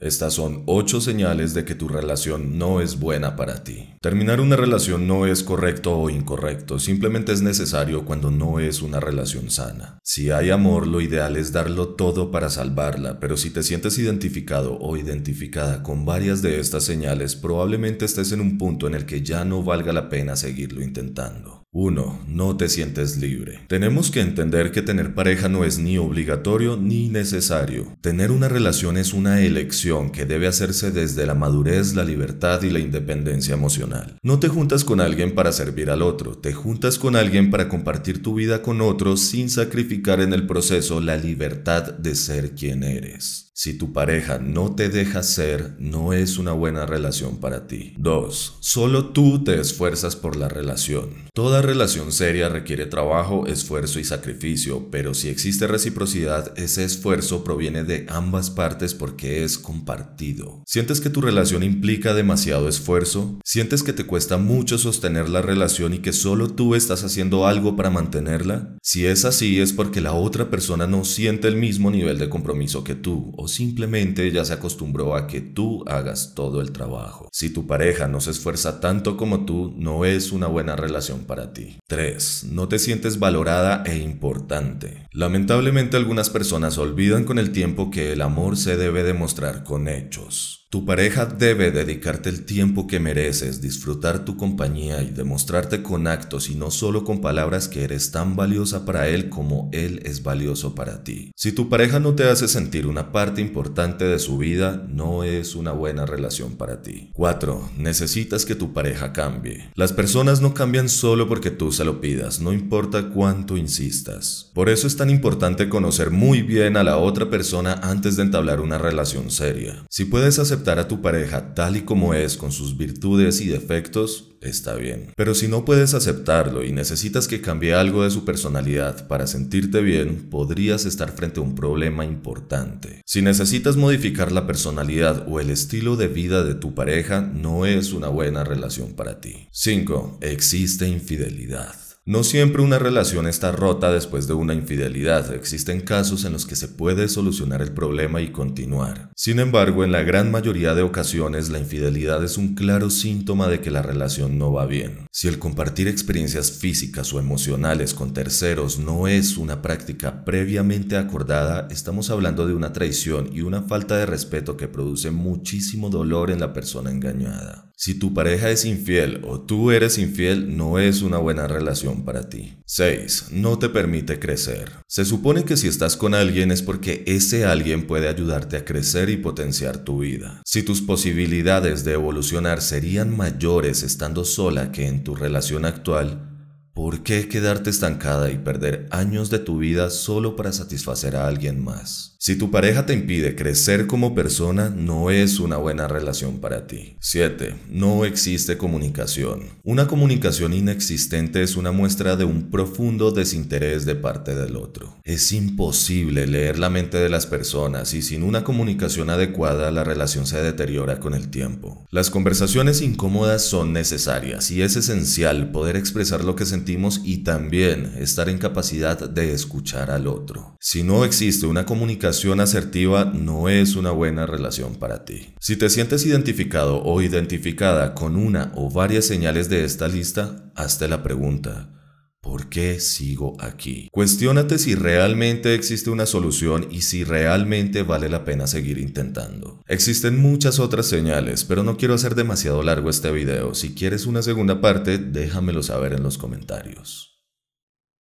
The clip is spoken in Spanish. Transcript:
Estas son 8 señales de que tu relación no es buena para ti. Terminar una relación no es correcto o incorrecto, simplemente es necesario cuando no es una relación sana. Si hay amor, lo ideal es darlo todo para salvarla, pero si te sientes identificado o identificada con varias de estas señales, probablemente estés en un punto en el que ya no valga la pena seguirlo intentando. 1. No te sientes libre. Tenemos que entender que tener pareja no es ni obligatorio ni necesario. Tener una relación es una elección que debe hacerse desde la madurez, la libertad y la independencia emocional. No te juntas con alguien para servir al otro, te juntas con alguien para compartir tu vida con otro sin sacrificar en el proceso la libertad de ser quien eres. Si tu pareja no te deja ser, no es una buena relación para ti. 2. Solo tú te esfuerzas por la relación. Toda relación seria requiere trabajo, esfuerzo y sacrificio, pero si existe reciprocidad, ese esfuerzo proviene de ambas partes porque es compartido. ¿Sientes que tu relación implica demasiado esfuerzo? ¿Sientes que te cuesta mucho sostener la relación y que solo tú estás haciendo algo para mantenerla? Si es así, es porque la otra persona no siente el mismo nivel de compromiso que tú simplemente ya se acostumbró a que tú hagas todo el trabajo. Si tu pareja no se esfuerza tanto como tú, no es una buena relación para ti. 3. No te sientes valorada e importante. Lamentablemente algunas personas olvidan con el tiempo que el amor se debe demostrar con hechos. Tu pareja debe dedicarte el tiempo que mereces, disfrutar tu compañía y demostrarte con actos y no solo con palabras que eres tan valiosa para él como él es valioso para ti. Si tu pareja no te hace sentir una parte importante de su vida, no es una buena relación para ti. 4. Necesitas que tu pareja cambie. Las personas no cambian solo porque tú se lo pidas, no importa cuánto insistas. Por eso es tan importante conocer muy bien a la otra persona antes de entablar una relación seria. Si puedes hacer a tu pareja tal y como es con sus virtudes y defectos, está bien. Pero si no puedes aceptarlo y necesitas que cambie algo de su personalidad para sentirte bien, podrías estar frente a un problema importante. Si necesitas modificar la personalidad o el estilo de vida de tu pareja, no es una buena relación para ti. 5. Existe infidelidad. No siempre una relación está rota después de una infidelidad, existen casos en los que se puede solucionar el problema y continuar. Sin embargo, en la gran mayoría de ocasiones la infidelidad es un claro síntoma de que la relación no va bien. Si el compartir experiencias físicas o emocionales con terceros no es una práctica previamente acordada, estamos hablando de una traición y una falta de respeto que produce muchísimo dolor en la persona engañada. Si tu pareja es infiel o tú eres infiel, no es una buena relación para ti. 6. No te permite crecer. Se supone que si estás con alguien es porque ese alguien puede ayudarte a crecer y potenciar tu vida. Si tus posibilidades de evolucionar serían mayores estando sola que en tu relación actual, ¿Por qué quedarte estancada y perder años de tu vida solo para satisfacer a alguien más? Si tu pareja te impide crecer como persona, no es una buena relación para ti. 7. No existe comunicación. Una comunicación inexistente es una muestra de un profundo desinterés de parte del otro. Es imposible leer la mente de las personas y sin una comunicación adecuada la relación se deteriora con el tiempo. Las conversaciones incómodas son necesarias y es esencial poder expresar lo que y también estar en capacidad de escuchar al otro. Si no existe una comunicación asertiva, no es una buena relación para ti. Si te sientes identificado o identificada con una o varias señales de esta lista, hazte la pregunta. ¿Por qué sigo aquí? Cuestiónate si realmente existe una solución y si realmente vale la pena seguir intentando. Existen muchas otras señales, pero no quiero hacer demasiado largo este video. Si quieres una segunda parte, déjamelo saber en los comentarios.